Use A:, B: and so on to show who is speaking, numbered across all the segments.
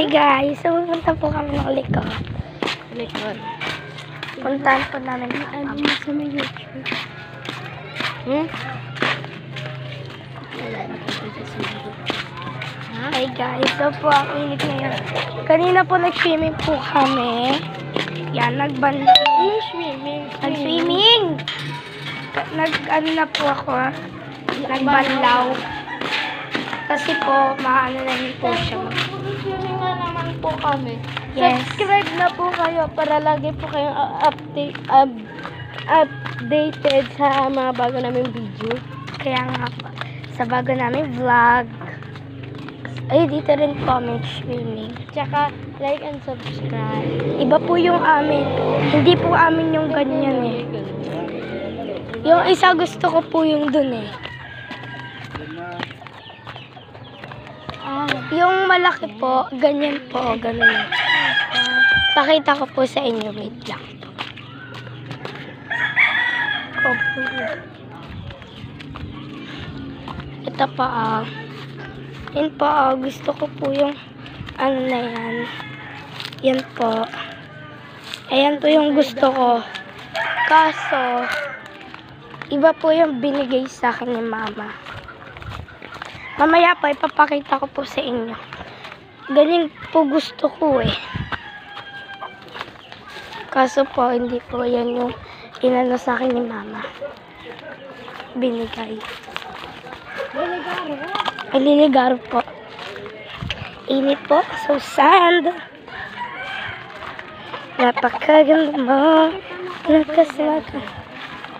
A: Hi guys, so pupunta po kami ng likod.
B: Likod.
A: Puntahan po namin
B: Ano mo sa may YouTube? Hmm?
A: Hi guys, so po ang init ngayon. Kanina po nag-swimming po kami. Yan, nagbanda.
B: Swimming?
A: Nag-swimming! Nag, ano na po ako, ah. nagbanlaw. Kasi po, maano na rin po siya.
B: Kami.
A: Yes.
B: Subscribe na po kayo para lagi po kayong update, up- updated sa mga bago naming video.
A: Kaya nga po, sa bago namin vlog. Ay, dito rin comment swimming.
B: Tsaka like and subscribe.
A: Iba po yung amin. Hindi po amin yung ganyan eh. Yung isa gusto ko po yung dun eh.
B: Ah,
A: Yung malaki po, ganyan po, ganun. Pakita ko po sa inyo, wait lang. Opo. Ito pa ah. Yan po ah, gusto ko po yung ano na yan. Yan po. Ayan po yung gusto ko. Kaso, iba po yung binigay sa akin ni mama. Mamaya po, ipapakita ko po sa inyo. Ganyan po gusto ko eh. Kaso po, hindi po yan yung inano sa akin ni mama. Binigay. Ay, liligaro po. Init po. So, sand. Napakaganda mo. Nakasmaka.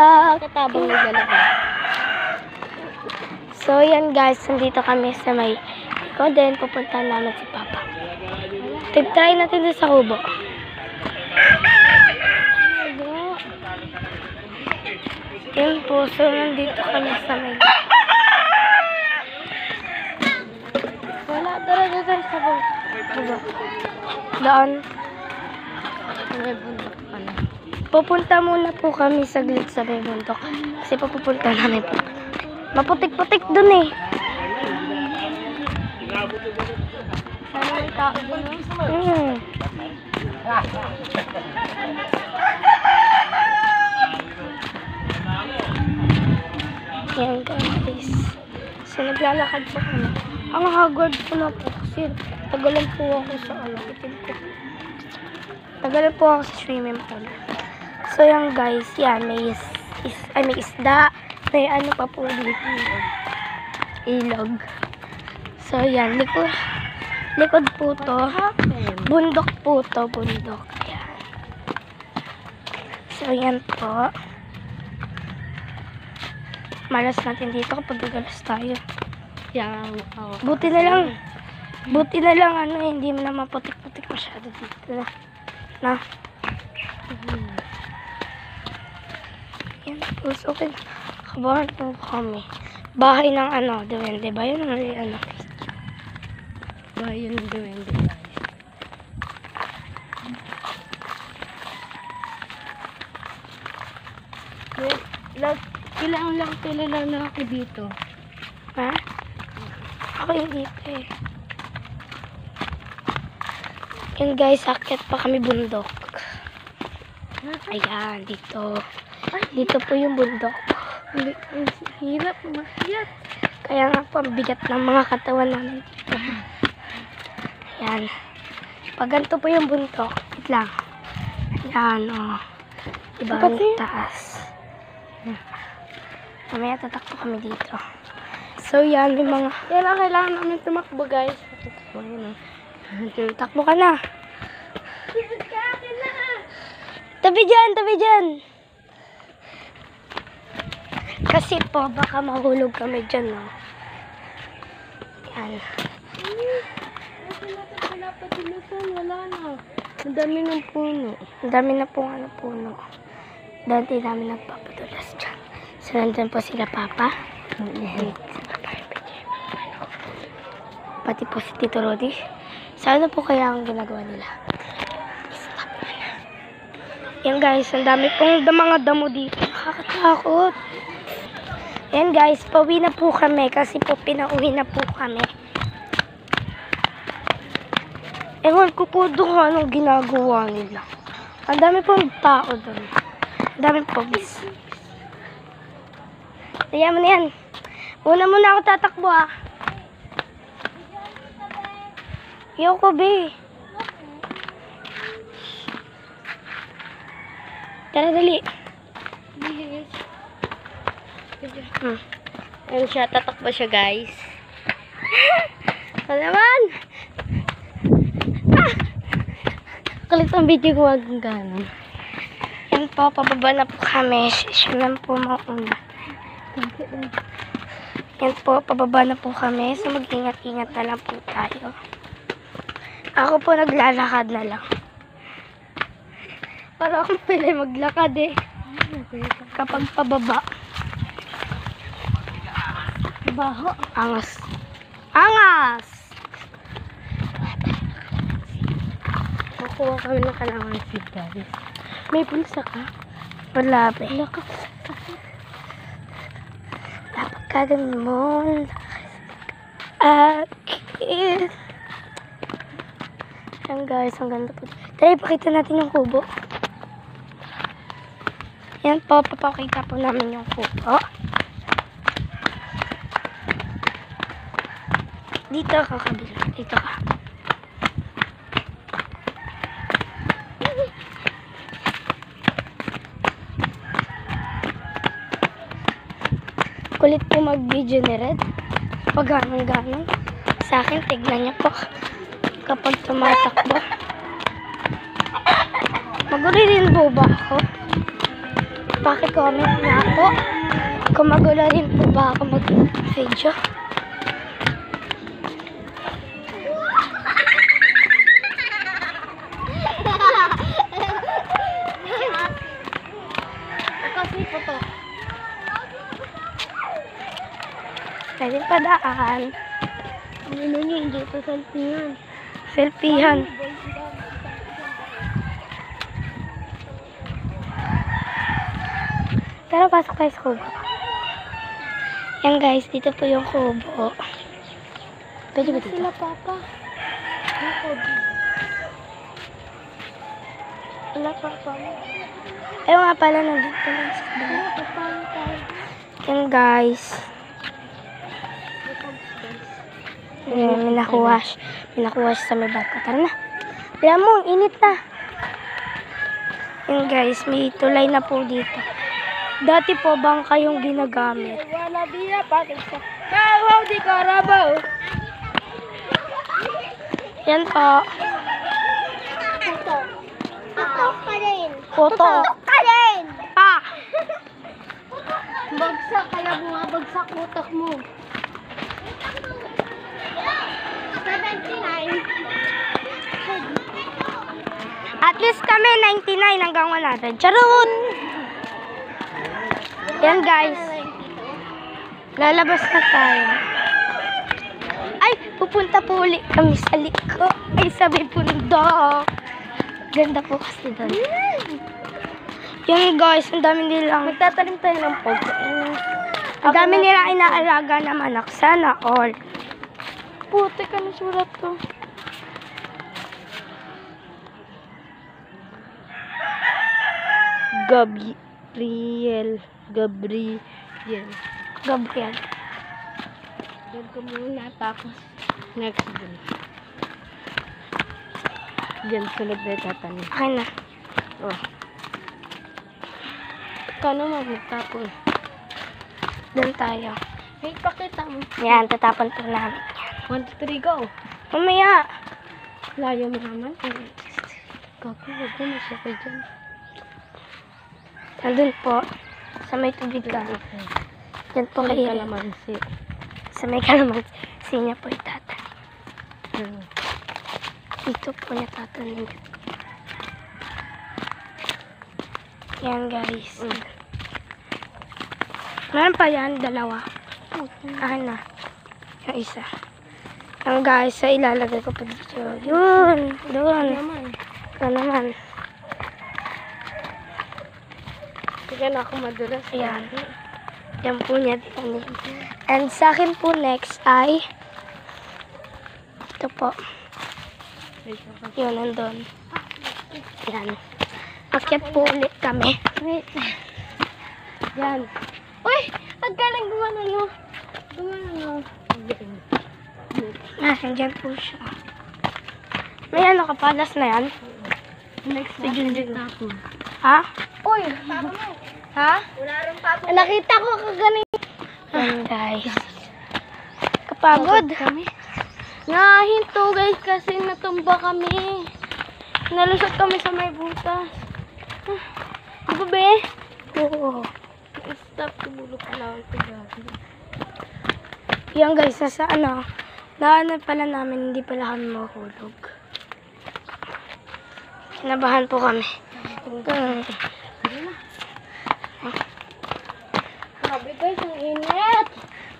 A: Ah,
B: katabang na dala ko.
A: So, yan guys, nandito kami sa may ikaw din, pupunta namin si Papa. Tig-try natin doon sa kubo. Yan po, nandito kami sa may...
B: Wala, tara tayo sa
A: kubo. Doon. Pupunta muna po kami saglit sa may bundok. Kasi pupunta namin po. Maputik-putik dun eh. Mm. Yan guys. So naglalakad po kami. Ang hagod po na po kasi tagalan po ako sa ano. Itin ko. Tagalan po ako sa swimming pool. So yan guys, yan may is, is ay may isda. May ano pa po dito. Ilog. So yan, likod. Likod po to. Bundok po to, bundok. Ayan. So, yan po. Malas natin dito kapag gagalas tayo.
B: Yang, oh.
A: Buti na lang, buti na lang, ano, hindi mo na maputik-putik masyado dito na. Na. Yan po, so, okay. Kabahan po kami. Bahay ng ano, duwende ba yun? Ano, ano,
B: Bayan ng duwende lag, kailangan lang kilala na ako dito.
A: Ha? Ako hindi pa eh. Yan guys, akit pa kami bundok. Ayan, dito. Dito po yung bundok.
B: Hindi, hirap, mahirap.
A: Kaya nga po, ang bigat ng mga katawan namin dito. Ayan. Pag ganito po yung bundok, wait lang. Ayan, o. Oh. Diba ang
B: Kapatid.
A: taas. Mamaya tatakbo kami dito. So, yan, may mga...
B: Yan ang kailangan namin tumakbo guys. Ayun, oh.
A: Takbo ka na. Tabi dyan, tabi dyan. Kasi po, baka mahulog kami dyan, no. Yan.
B: Wala na. Ang dami ng puno.
A: Ang dami na pong ano puno. Dati namin nagpapadulas dyan. So, nandun po sila papa. And, pati po si Tito Rodi. Sa ano po kaya ang ginagawa nila? Stop na na. Yan guys, ang dami pong mga damo dito. Nakakatakot. Yan guys, pauwi na po kami kasi po pinauwi na po kami. Ewan ko po doon anong ginagawa nila. Ang dami pong tao doon. Ang dami pogis. Kaya mo na yan. Una muna ako tatakbo ah. Ayoko be. Tara dali. Hmm.
B: Ayun siya, tatakbo siya guys.
A: Ano naman?
B: Kalit ang video ko wag gano'n.
A: Yan po, pababa na po kami. Siya lang po mauna. Yan po, pababa na po kami. So, mag-ingat-ingat na lang po tayo. Ako po naglalakad na lang. Para akong pwede maglakad eh. Kapag pababa.
B: Baho.
A: Angas. Angas!
B: Kukuha kami ng kalamansi guys. May bulsa ka?
A: Wala ba?
B: Wala ka.
A: Dapat gagawin mo. Akin. Yan guys, ang ganda po. Tara, ipakita natin yung kubo. Yan po, papakita po namin yung kubo. Dito ka kabila. Dito ka. Kulit po Red. Pag ganun-ganun. Sa akin, tignan niya po. Kapag tumatakbo. Magulo rin po ba ako? Paki-comment nga po. Kung magulo rin po ba ako mag-video. Pwede padaan.
B: Ano niya, hindi pa saltingan.
A: Selfiehan. Tara, pasok tayo sa kubo. Yan guys, dito po yung kubo. Pwede ba dito?
B: Sila papa. Ako. Wala papa mo.
A: Ayaw nga pala, nandito lang sa
B: tayo.
A: Yan guys. Ayan, siya. May nakuha siya sa may barko. Tara na. Bila mo, init na. Yan guys, may tulay na po dito. Dati po bangka yung ginagamit.
B: Wala biya pa. Kawaw di karabaw.
A: Yan po.
B: Puto. Puto ka rin.
A: Puto.
B: ka rin.
A: Ah!
B: Bagsak, kaya bumabagsak utak mo.
A: Least kami 99 hanggang 100. Charot! Yan guys. Lalabas na tayo. Ay, pupunta po ulit kami sa liko. Ay, sabi bundok. Ganda po kasi doon. Yan guys, ang dami nilang...
B: Magtatanim tayo ng pog.
A: Ang dami nilang inaalaga na manak. Sana all.
B: Puti ka na sulat to. Gabriel. Gabriel.
A: Gabriel.
B: Doon ko muna tapos next dun. Diyan sunod na tatanim.
A: Akin na.
B: Oh. Kano mo magtapon?
A: Doon tayo.
B: Hey, pakita mo.
A: Yan, tatapon po namin.
B: 1, 2, 3, go.
A: Mamaya.
B: Layo mo naman. Gago, wag mo masakay dyan.
A: Nandun po. Sa may tubig ka. Yan po
B: May
A: kayo.
B: kalamansi.
A: Sa may kalamansi niya po itatanim.
B: Hmm.
A: Dito po niya tatanim. Yan guys.
B: Mm.
A: Meron pa yan, dalawa. Akin na. Yung isa. Yan guys, sa ilalagay ko pa dito. Yun, doon.
B: Naman.
A: Ito naman.
B: Na ako madulas.
A: Ayan. Yan po niya titanim. And sa akin po next ay ito po. Yun, nandun. Yan. Akyat po ulit kami.
B: Wait. Yan. Uy! Ang galing gumano no. Gumano no.
A: Ah, nandyan po siya. May ano ka, palas na yan?
B: Next
A: Si Junjun. Ha?
B: Uy! Ha? Wala rin tapo. Nakita ko kagaling.
A: Yan, guys. Kapagod.
B: kami. Nahinto guys kasi natumba kami. Nalusot kami sa may butas. Ah, Di ba be?
A: Oo.
B: Stop, tumulo pa lang ito gabi.
A: Yan, guys. Nasa ano, naanan pala namin, hindi pala kami mahulog. Kinabahan po kami. Hmm.
B: Grabe guys, ang init.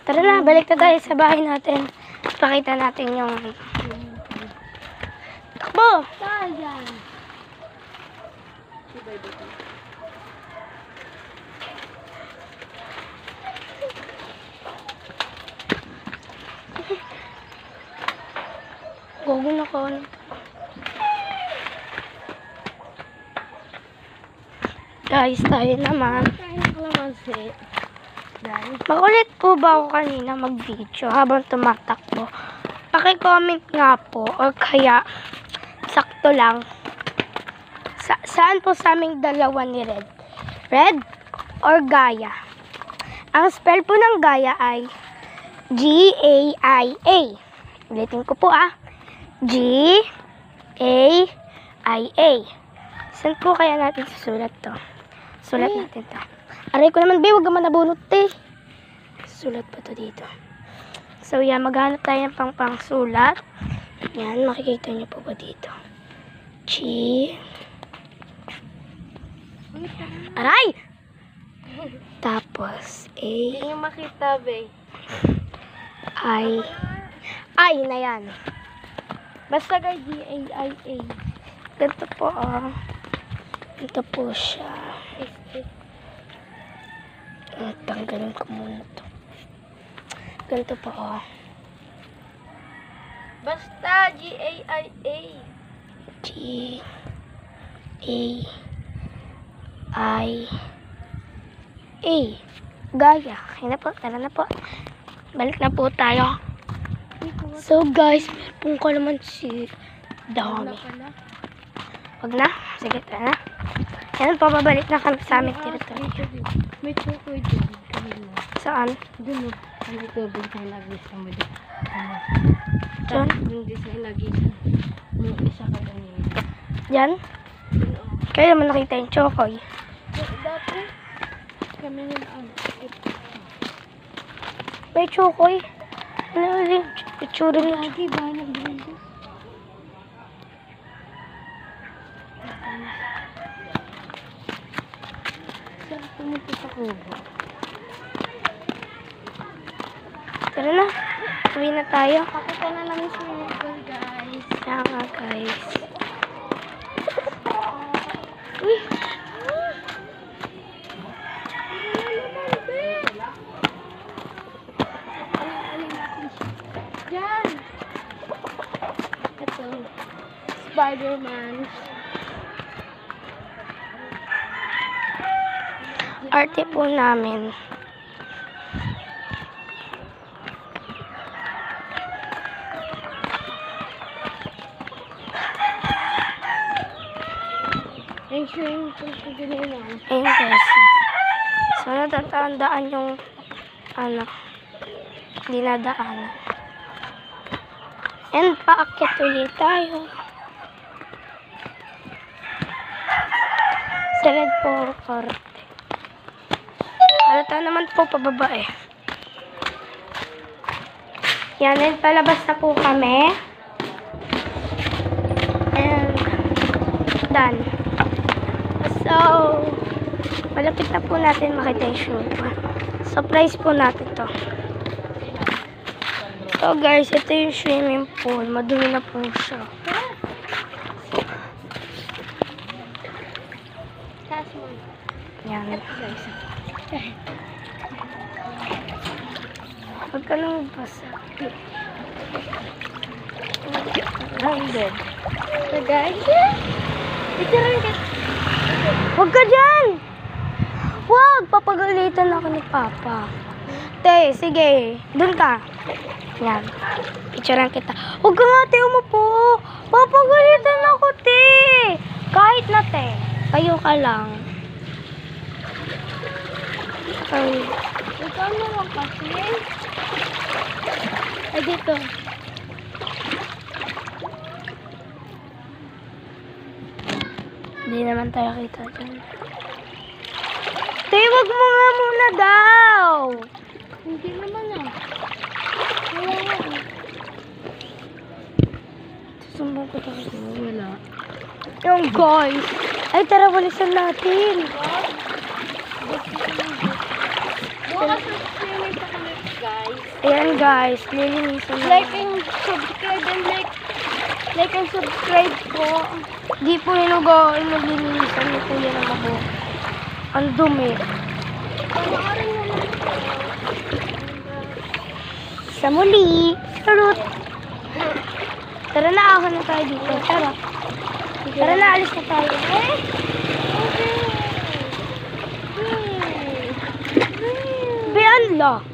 A: Tara na, balik na tayo sa bahay natin. Pakita natin yung... Takbo!
B: Sayang.
A: Gogo na ko. Guys, tayo naman.
B: Kain na kalamansi. Dahil.
A: Makulit po ba ako kanina mag-video habang tumatakbo? Paki-comment nga po or kaya sakto lang. Sa saan po sa aming dalawa ni Red? Red or Gaia? Ang spell po ng Gaia ay G-A-I-A. Ulitin ko po ah. G-A-I-A. Saan po kaya natin susulat to? Sulat natin to. Aray ko naman, be, huwag ka man nabunot, te. Sulat pa to dito. So, yan, maghanap tayo ng pang pang sulat. Yan, makikita niyo po ba dito? G. Aray! Tapos,
B: Hindi
A: A,
B: nyo makita, be.
A: I. I na yan.
B: Basta kay G-A-I-A.
A: Ganito po, oh. Ito po siya. Ah, Tanggalin ko muna to. Ganito po, oh.
B: Basta G-A-I-A.
A: G A I A Gaya. Kaya na po, tara na po. Balik na po tayo. So guys, meron ko naman si Dami. Wag na. Sige, tara na. Yan, pababalik na kami sa aming territory.
B: May choco dyan.
A: Saan?
B: Doon o. Ano ito? Design nag-isa mo dyan. Ano?
A: Diyan?
B: Yung design nag-isa. Yung isa ka kanina.
A: Diyan?
B: Doon o.
A: Kaya naman nakita yung chokoy.
B: Dati, kami yung ano.
A: May chokoy. Ano ulit? Itsura niya.
B: Lagi ba nag-doon pumunta sa kubo?
A: Tara na. Uwi na tayo.
B: Pakita na namin sa mga guys.
A: Nga guys.
B: Uy! Yan! Ito. Spider-Man.
A: Arte po namin. Ayun guys. So, natatandaan yung ano, dinadaanan. And paakyat ulit tayo. Sa red po, Halata naman po pababa eh. Yan, and palabas na po kami. And, done. So, malapit na po natin makita yung swimming Surprise po natin to. So guys, ito yung swimming pool. Madumi na po siya.
B: Taas mo.
A: Yan.
B: Guys.
A: Huwag ka nang basa. Hundred.
B: So guys, picturean ka.
A: Huwag ka dyan! Huwag! Papagalitan ako ni Papa. Te, sige. Doon ka. Yan. Picturean kita. Huwag ka nga, te, umupo. Papagalitan ako, te. Kahit na, te. Kayo ka lang. Ay.
B: Ikaw naman kasi. Ay, dito.
A: Hindi naman tayo kita dyan. Te, wag mo nga muna daw.
B: Hindi naman ah. Wala nga ah.
A: Susumbong ko tayo.
B: Wala.
A: Yung guys. Ay, tara, walisan natin.
B: Bukas subscribe sa kami guys.
A: Ayan, guys. Lilinisan na.
B: Like and subscribe and like like and subscribe po.
A: Di po inugo, naglilinisan ni Kuya ng mabo. Ang dumi. Sa muli. Charot. Tara na, ako na tayo dito. Tara. Tara na, alis na tayo. Eh,
B: Okay.